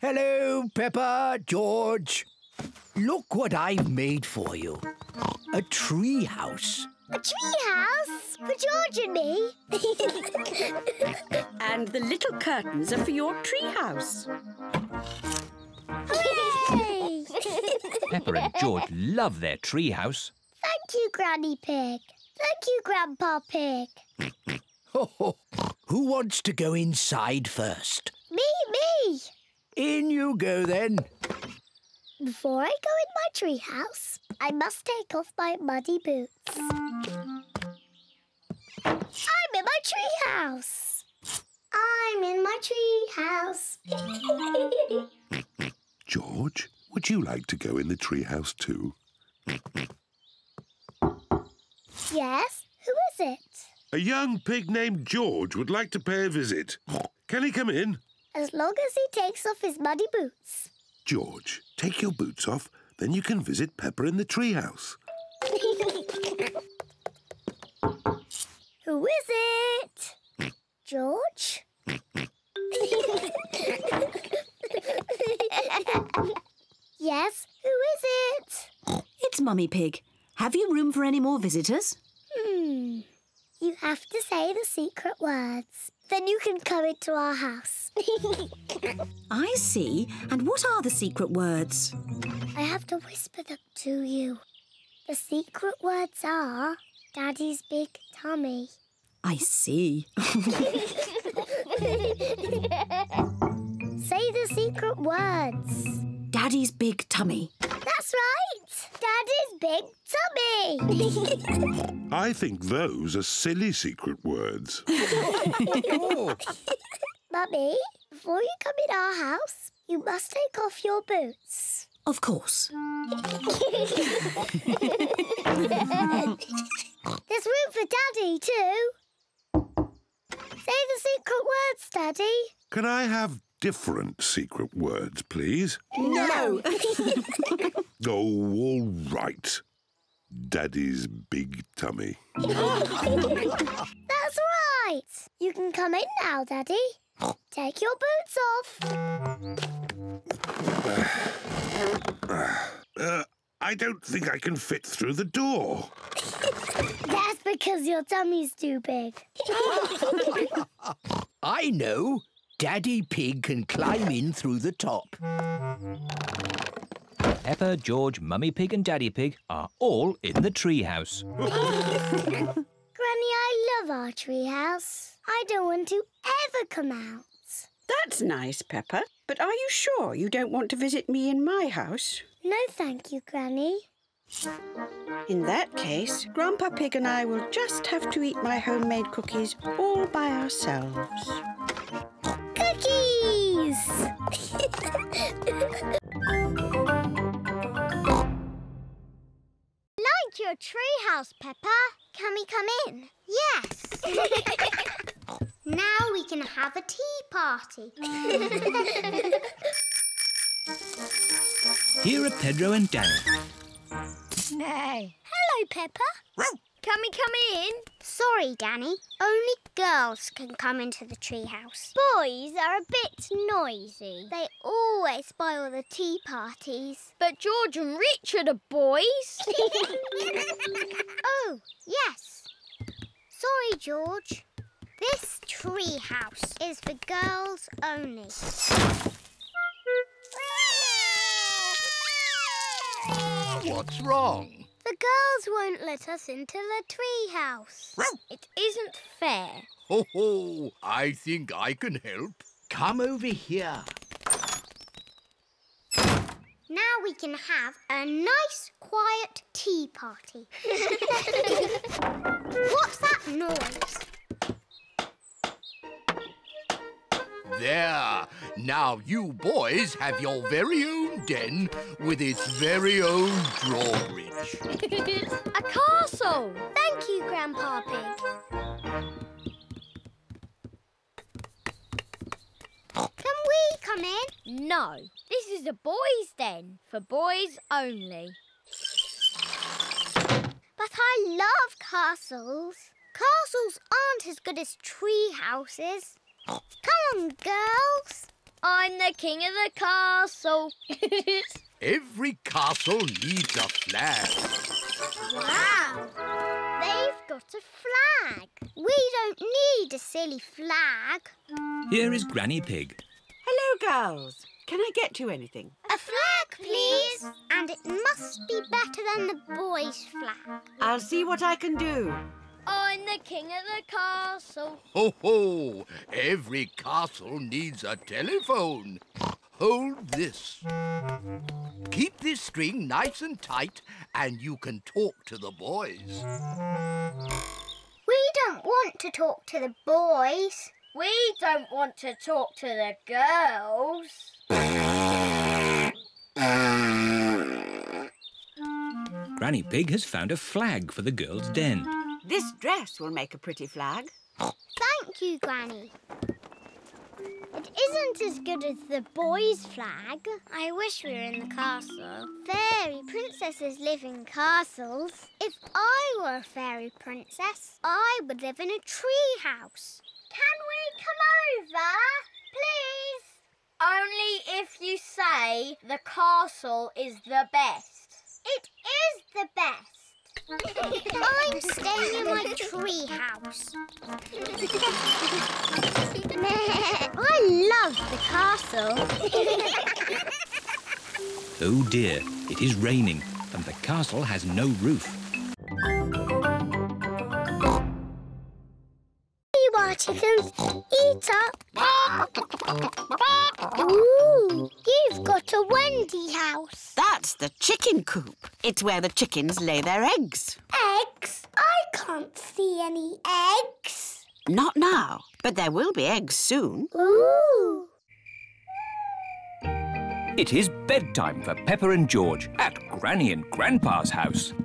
Hello, Peppa, George. Look what I've made for you. A tree house. A tree house for George and me. And the little curtains are for your tree house. Hooray! Peppa and George love their tree house. Thank you, Granny Pig. Thank you, Grandpa Pig. Ho, ho. Who wants to go inside first? Me, me. In you go then. Before I go in my tree house, I must take off my muddy boots. I'm in my tree house. I'm in my tree house. George, would you like to go in the treehouse too? yes, who is it? A young pig named George would like to pay a visit. Can he come in? As long as he takes off his muddy boots. George, take your boots off, then you can visit Peppa in the treehouse. Who is it? George? yes, who is it? It's Mummy Pig. Have you room for any more visitors? Hmm. You have to say the secret words. Then you can come into our house. I see. And what are the secret words? I have to whisper them to you. The secret words are Daddy's big tummy. I see. Say the secret words. Daddy's big tummy. That's right. Daddy's big tummy. I think those are silly secret words. Oh, Mummy, before you come in our house, you must take off your boots. Of course. There's room for Daddy too. Say the secret words, Daddy. Can I have different secret words, please? No. Oh, all right. Daddy's big tummy. That's right. You can come in now, Daddy. Take your boots off. Uh, I don't think I can fit through the door. That's because your tummy's too big. I know. Daddy Pig can climb in through the top. Peppa, George, Mummy Pig and Daddy Pig are all in the tree house. Granny, I love our tree house. I don't want to ever come out. That's nice, Peppa. But are you sure you don't want to visit me in my house? No, thank you, Granny. In that case, Grandpa Pig and I will just have to eat my homemade cookies all by ourselves. Cookies! like your treehouse, Peppa. Can we come in? Yes. now we can have a tea party. Here are Pedro and Danny. Nay. Hello, Peppa. Can we come in? Sorry, Danny. Only girls can come into the treehouse. Boys are a bit noisy. They always spoil the tea parties. But George and Richard are boys. oh, yes. Sorry, George. This treehouse is for girls only. What's wrong? The girls won't let us into the treehouse. it isn't fair. Ho ho! I think I can help. Come over here. Now we can have a nice, quiet tea party. What's that noise? There. Now you boys have your very own den with its very own drawbridge. A castle. Thank you, Grandpa Pig. Can we come in? No, this is a boys' den for boys only. But I love castles. Castles aren't as good as tree houses. Come on, girls. I'm the king of the castle. Every castle needs a flag. Wow! They've got a flag. We don't need a silly flag. Here is Granny Pig. Hello, girls. Can I get you anything? A flag, please. And it must be better than the boys' flag. I'll see what I can do. I'm the king of the castle. Ho ho! Every castle needs a telephone. Hold this. Keep this string nice and tight, and you can talk to the boys. We don't want to talk to the boys. We don't want to talk to the girls. Granny Pig has found a flag for the girls' den. This dress will make a pretty flag. Thank you, Granny. It isn't as good as the boys' flag. I wish we were in the castle. Fairy princesses live in castles. If I were a fairy princess, I would live in a tree house. Can we come over, please? Only if you say the castle is the best. It is the best. I'm staying in my tree house. I love the castle. Oh dear, it is raining and the castle has no roof. Chickens. Eat up. Ooh, you've got a Wendy house. That's the chicken coop. It's where the chickens lay their eggs. Eggs? I can't see any eggs. Not now, but there will be eggs soon. Ooh. It is bedtime for Peppa and George at Granny and Grandpa's house.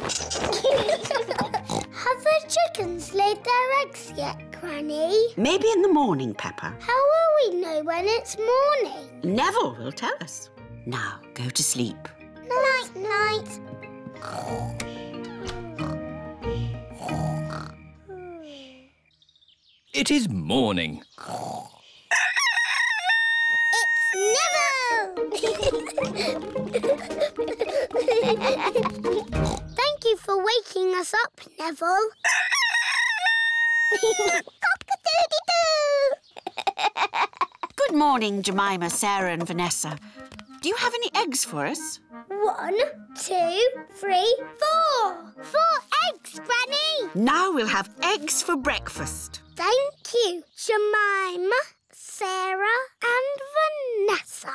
Have the chickens laid their eggs yet, Granny? Maybe in the morning, Peppa. How will we know when it's morning? Neville will tell us. Now, go to sleep. Night, night. It is morning. It's Neville! Thank you for waking us up, Neville. Good morning, Jemima, Sarah and Vanessa. Do you have any eggs for us? One, two, three, four. Four eggs, Granny. Now we'll have eggs for breakfast. Thank you, Jemima, Sarah and Vanessa.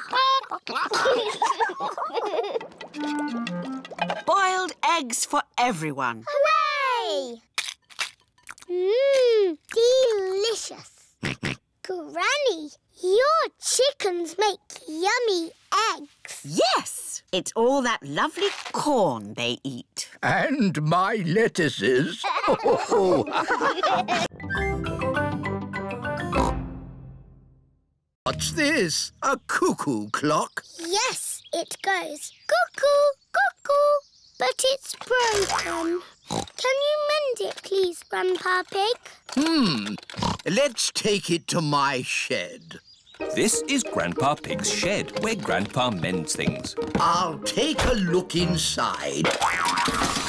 Boiled eggs for everyone. Hooray! Mmm, delicious. Granny, your chickens make yummy eggs. Yes, it's all that lovely corn they eat. And my lettuces. What's this? A cuckoo clock? Yes, it goes cuckoo, cuckoo, but it's broken. Can you mend it, please, Grandpa Pig? Hmm. Let's take it to my shed. This is Grandpa Pig's shed where Grandpa mends things. I'll take a look inside.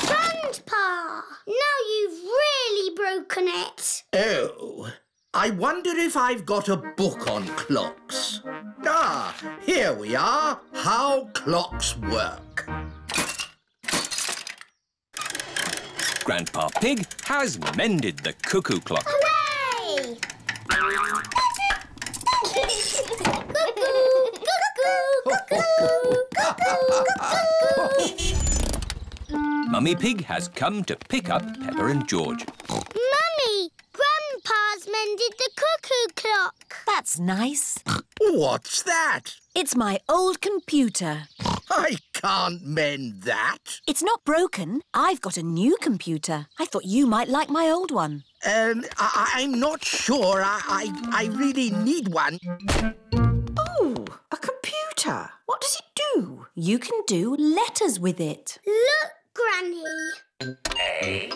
Grandpa! Now you've really broken it. Oh, I wonder if I've got a book on clocks. Ah, here we are. How clocks work. Grandpa Pig has mended the cuckoo clock. Hooray! Mummy Pig has come to pick up Peppa and George. Mummy, Grandpa's mended the cuckoo clock. That's nice. What's that? It's my old computer. I can't mend that. It's not broken. I've got a new computer. I thought you might like my old one. Um, I- I'm not sure. I, I, I really need one. Oh, a computer. What does it do? You can do letters with it. Look, Granny. A, B, C, D.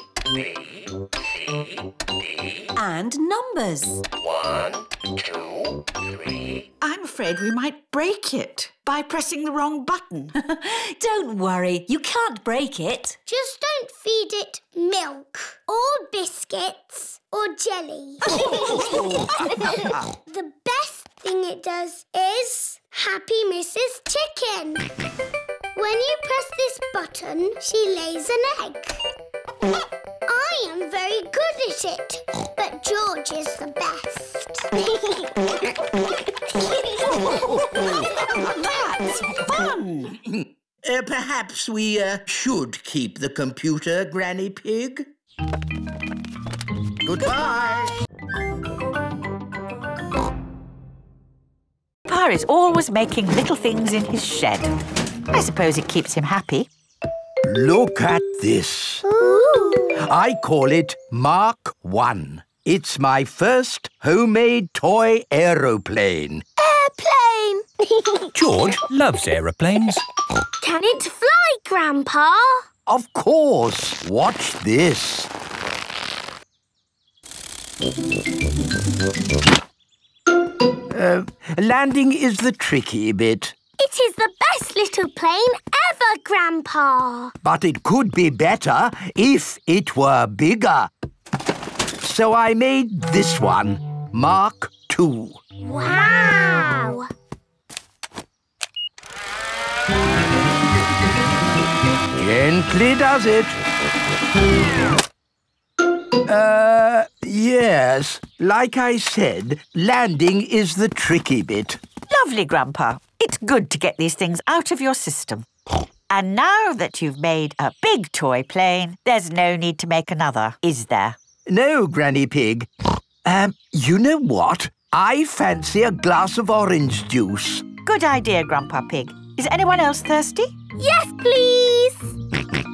And numbers. One, two, three. I'm afraid we might break it by pressing the wrong button. Don't worry, you can't break it. Just don't feed it milk or biscuits or jelly. the best thing it does is Happy Mrs. Chicken. When you press this button, she lays an egg. I am very good at it, but George is the best. That's fun! Uh, perhaps we uh, should keep the computer, Granny Pig. Goodbye. Pa is always making little things in his shed. I suppose it keeps him happy. Look at this. I call it Mark 1. It's my first homemade toy aeroplane. Airplane! George loves aeroplanes. Can it fly, Grandpa? Of course. Watch this. Uh, landing is the tricky bit, It is the best little plane ever, Grandpa. but it could be better if it were bigger. So I made this one, Mark 2. Wow! Gently does it. Uh, yes. Like I said, landing is the tricky bit. Lovely, Grandpa. It's good to get these things out of your system. And now that you've made a big toy plane, there's no need to make another, is there? No, Granny Pig. Um, you know what? I fancy a glass of orange juice. Good idea, Grandpa Pig. Is anyone else thirsty? Yes, please.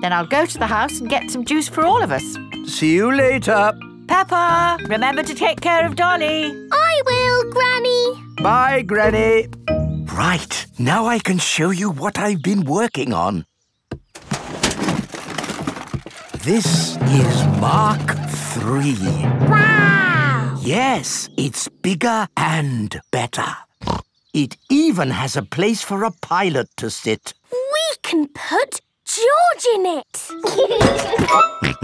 Then I'll go to the house and get some juice for all of us. See you later. Peppa, remember to take care of Dolly. I will, Granny. Bye, Granny. Right, now I can show you what I've been working on. This is Mark 3. Wow! Yes, it's bigger and better. It even has a place for a pilot to sit. We can put George in it.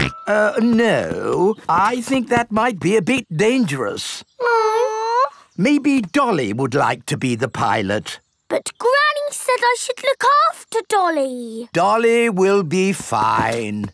Uh, no, I think that might be a bit dangerous. Aww. Maybe Dolly would like to be the pilot. But Granny said I should look after Dolly. Dolly will be fine.